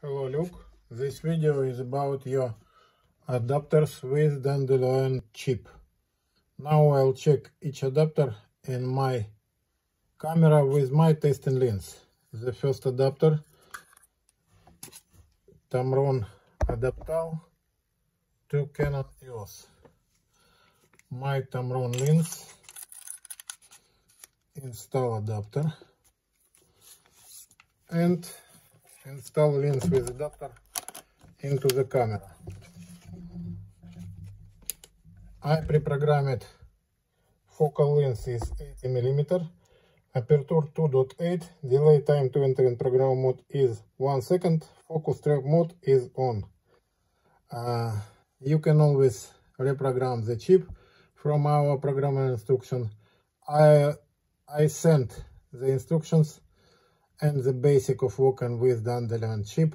Hello Luc, this video is about your adapters with Dandelion chip. Now I'll check each adapter in my camera with my testing lens. The first adapter, Tamron Adaptall to Canon EOS. My Tamron lens, install adapter and install lens with adapter into the camera. I pre-programmed focal length is 80 mm, aperture 2.8, delay time to enter in program mode is 1 second, focus trap mode is on. Uh, you can always reprogram the chip from our programming instruction. I, I sent the instructions and the basic of working with Dandelion chip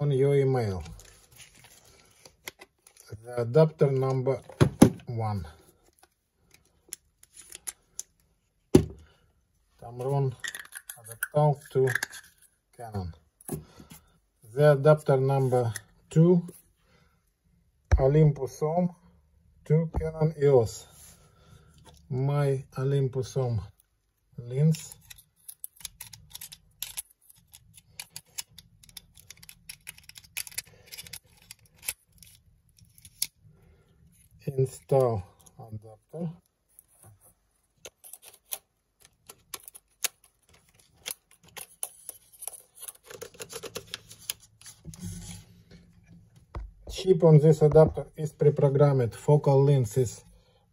on your email. The adapter number one. Tamron adapter to Canon. The adapter number two, Olympus OM to Canon EOS. My Olympus OM lens install adapter. Chip on this adapter is pre-programmed. Focal length is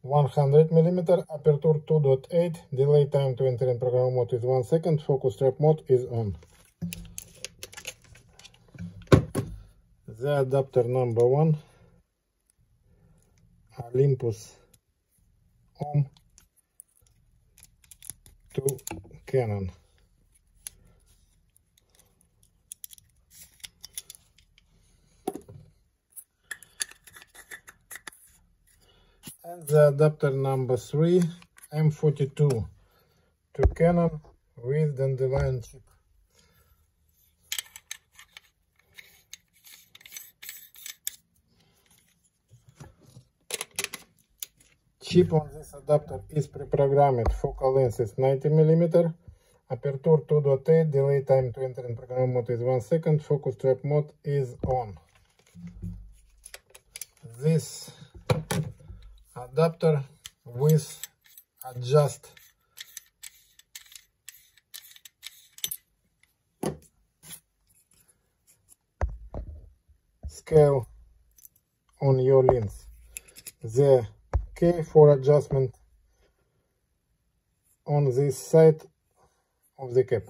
100 mm aperture 2.8 delay time to enter in program mode is 1 second focus trap mode is on. The adapter number one Olympus OM to Canon. And the adapter number 3 M42 to Canon with the Dandelion chip. Chip on this adapter is pre-programmed. Focal length is 90 mm. Aperture 2.8. Delay time to enter in program mode is 1 second. Focus trap mode is on. This adapter with adjust scale on your lens. The okay for adjustment on this side of the cap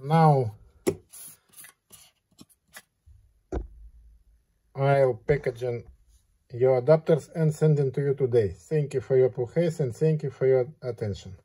now I'll packaging your adapters and send them to you today. Thank you for your patience and thank you for your attention.